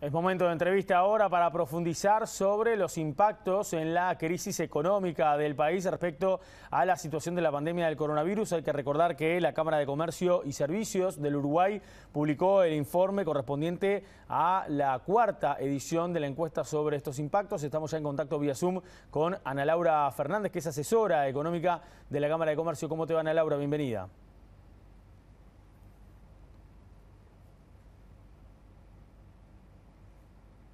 Es momento de entrevista ahora para profundizar sobre los impactos en la crisis económica del país respecto a la situación de la pandemia del coronavirus. Hay que recordar que la Cámara de Comercio y Servicios del Uruguay publicó el informe correspondiente a la cuarta edición de la encuesta sobre estos impactos. Estamos ya en contacto vía Zoom con Ana Laura Fernández, que es asesora económica de la Cámara de Comercio. ¿Cómo te va, Ana Laura? Bienvenida.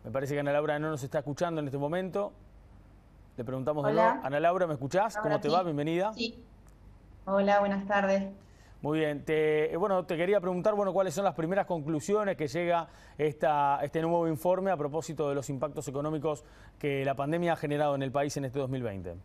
Me parece que Ana Laura no nos está escuchando en este momento. Le preguntamos de nuevo. Ana Laura, ¿me escuchás? ¿Cómo te va? Bienvenida. Sí. Hola, buenas tardes. Muy bien. Te, eh, bueno, te quería preguntar bueno, cuáles son las primeras conclusiones que llega esta, este nuevo informe a propósito de los impactos económicos que la pandemia ha generado en el país en este 2020.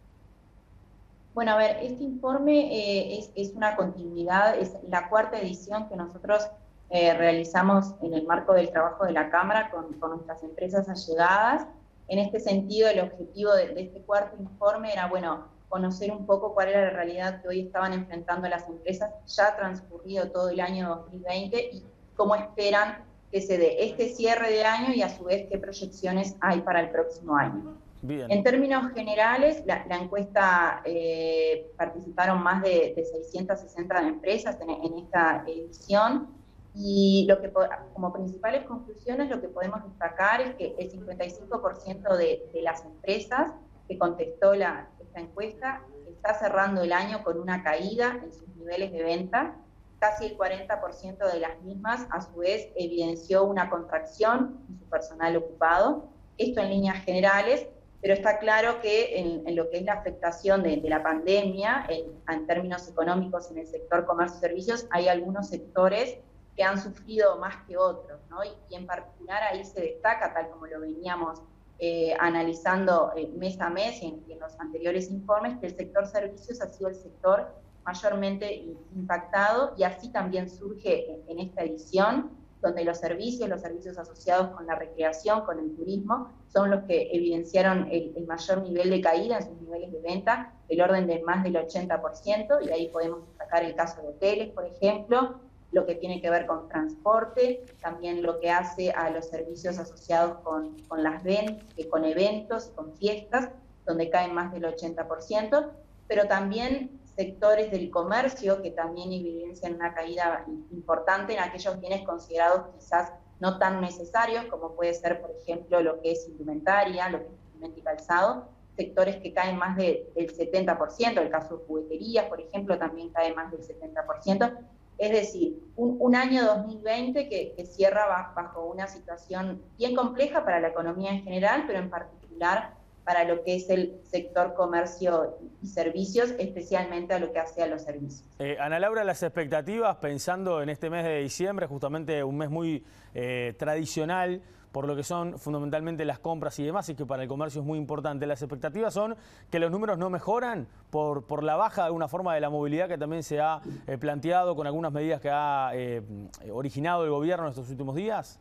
Bueno, a ver, este informe eh, es, es, una continuidad, es la cuarta edición que nosotros eh, realizamos en el marco del trabajo de la Cámara con, nuestras empresas allegadas. En este sentido, el objetivo de, este cuarto informe era, bueno, conocer un poco cuál era la realidad que hoy estaban enfrentando las empresas, ya transcurrido todo el año 2020, y cómo esperan que se dé este cierre de año y a su vez qué proyecciones hay para el próximo año. En términos generales, la, encuesta eh, participaron más de, 660 empresas en, en esta edición y lo que como principales conclusiones lo que podemos destacar es que el 55% de, de, las empresas que contestó la, esta encuesta está cerrando el año con una caída en sus niveles de venta. Casi el 40% de las mismas, a su vez, evidenció una contracción en su personal ocupado. Esto en líneas generales, pero está claro que en, lo que es la afectación de, la pandemia, en, en, términos económicos en el sector comercio y servicios, hay algunos sectores que han sufrido más que otros, ¿no? Y, en particular ahí se destaca, tal como lo veníamos eh, analizando eh, mes a mes y en, los anteriores informes, que el sector servicios ha sido el sector mayormente impactado y así también surge en, esta edición, donde los servicios, los servicios asociados con la recreación, con el turismo, son los que evidenciaron el, el mayor nivel de caída en sus niveles de venta, el orden de más del 80%, y ahí podemos destacar el caso de hoteles, por ejemplo, lo que tiene que ver con transporte, también lo que hace a los servicios asociados con, con las ventas, con eventos, con fiestas, donde caen más del 80%, pero también sectores del comercio que también evidencian una caída importante en aquellos bienes considerados quizás no tan necesarios, como puede ser, por ejemplo, lo que es indumentaria, lo que es y calzado, sectores que caen más del 70%, el caso de jugueterías, por ejemplo, también cae más del 70%, es decir, un, año 2020 que, cierra bajo una situación bien compleja para la economía en general, pero en particular para lo que es el sector comercio y servicios, especialmente a lo que hace a los servicios. Eh, Ana Laura, las expectativas, pensando en este mes de diciembre, justamente un mes muy eh, tradicional, por lo que son fundamentalmente las compras y demás, y que para el comercio es muy importante. Las expectativas son que los números no mejoran por, por la baja de alguna forma de la movilidad que también se ha eh, planteado con algunas medidas que ha eh, originado el gobierno en estos últimos días.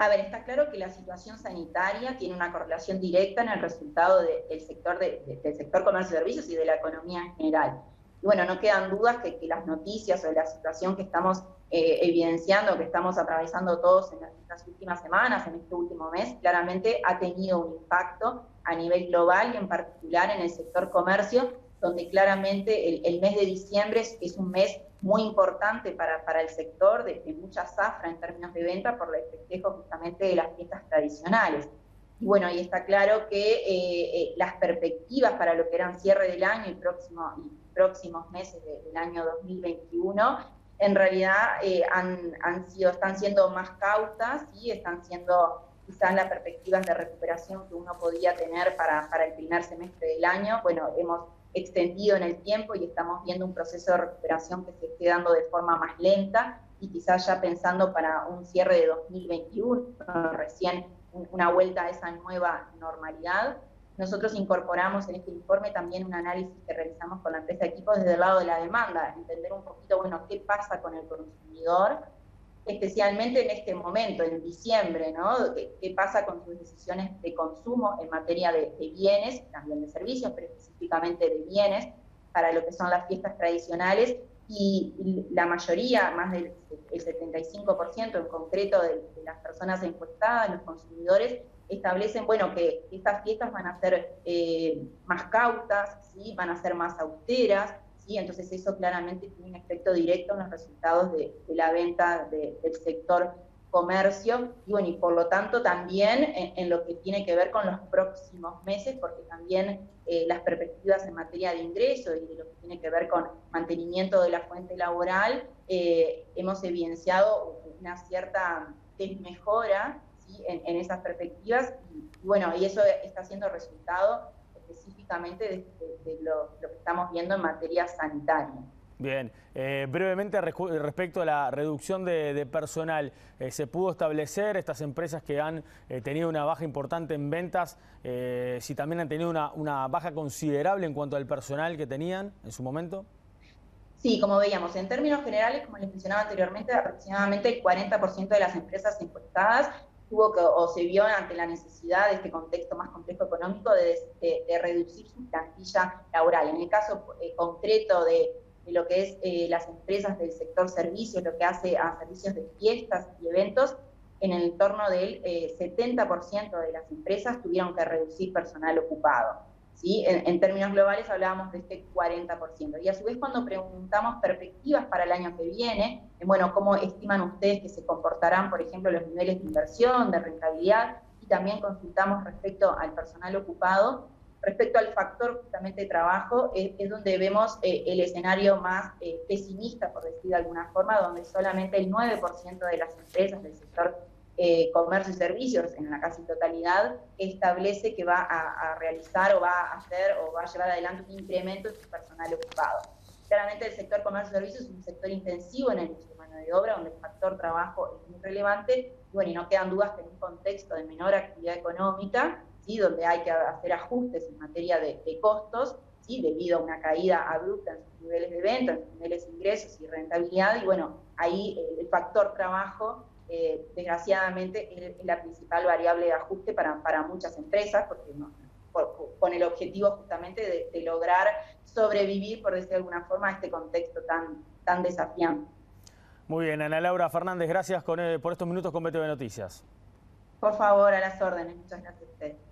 A ver, está claro que la situación sanitaria tiene una correlación directa en el resultado del sector de, del sector comercio y servicios y de la economía en general. Y bueno, no quedan dudas que, que las noticias o la situación que estamos eh, evidenciando que estamos atravesando todos en las últimas semanas, en este último mes, claramente ha tenido un impacto a nivel global y en particular en el sector comercio, donde claramente el, mes de diciembre es, un mes muy importante para, para el sector, de, mucha zafra en términos de venta por el festejo justamente de las fiestas tradicionales. Y bueno, y está claro que eh, eh, las perspectivas para lo que eran cierre del año y, próximo, y próximos meses del año 2021 en realidad eh, han, han, sido, están siendo más cautas y están siendo quizás las perspectivas de recuperación que uno podía tener para, para el primer semestre del año. Bueno, hemos extendido en el tiempo y estamos viendo un proceso de recuperación que se esté dando de forma más lenta y quizás ya pensando para un cierre de 2021, recién una vuelta a esa nueva normalidad. Nosotros incorporamos en este informe también un análisis que realizamos con la empresa de equipos desde el lado de la demanda, entender un poquito, bueno, qué pasa con el consumidor, especialmente en este momento, en diciembre, ¿no? ¿Qué, pasa con sus decisiones de consumo en materia de, bienes, también de servicios, pero específicamente de bienes, para lo que son las fiestas tradicionales, y la mayoría, más del 75% en concreto de, las personas encuestadas, los consumidores, establecen, bueno, que estas fiestas van a ser eh, más cautas, ¿sí? van a ser más austeras, ¿sí? entonces eso claramente tiene un efecto directo en los resultados de, la venta del sector comercio y bueno, y por lo tanto también en, lo que tiene que ver con los próximos meses, porque también eh, las perspectivas en materia de ingreso y de lo que tiene que ver con mantenimiento de la fuente laboral, eh, hemos evidenciado una cierta desmejora en, esas perspectivas y, bueno, y eso está siendo resultado específicamente de, lo que estamos viendo en materia sanitaria. Bien, eh, brevemente respecto a la reducción de, personal, eh, ¿se pudo establecer estas empresas que han eh, tenido una baja importante en ventas, si también han tenido una, baja considerable en cuanto al personal que tenían en su momento? Sí, como veíamos, en términos generales, como les mencionaba anteriormente, aproximadamente el 40% de las empresas encuestadas tuvo que, o se vio ante la necesidad de este contexto más complejo económico de, de reducir su plantilla laboral. En el caso concreto de lo que es eh, las empresas del sector servicios, lo que hace a servicios de fiestas y eventos, en el entorno del 70% eh, de las empresas tuvieron que reducir personal ocupado. ¿Sí? En, términos globales hablábamos de este 40%. Y a su vez cuando preguntamos perspectivas para el año que viene, bueno, ¿cómo estiman ustedes que se comportarán, por ejemplo, los niveles de inversión, de rentabilidad? Y también consultamos respecto al personal ocupado, Respecto al factor justamente de trabajo, es, donde vemos eh, el escenario más eh, pesimista, por decir de alguna forma, donde solamente el 9% de las empresas del sector eh, comercio y servicios, en la casi totalidad, establece que va a, realizar o va a hacer o va a llevar adelante un incremento en su personal ocupado. Claramente el sector comercio y servicios es un sector intensivo en el uso de mano de obra, donde el factor trabajo es muy relevante, y bueno, y no quedan dudas que en un contexto de menor actividad económica, donde hay que hacer ajustes en materia de, costos, ¿sí? debido a una caída abrupta en sus niveles de venta, en sus niveles de ingresos y rentabilidad. Y bueno, ahí el, factor trabajo, eh, desgraciadamente, es, la principal variable de ajuste para, para muchas empresas, porque con el objetivo justamente de, lograr sobrevivir, por decir de alguna forma, a este contexto tan, tan desafiante. Muy bien, Ana Laura Fernández, gracias eh, por estos minutos con BTV Noticias. Por favor, a las órdenes. Muchas gracias a usted.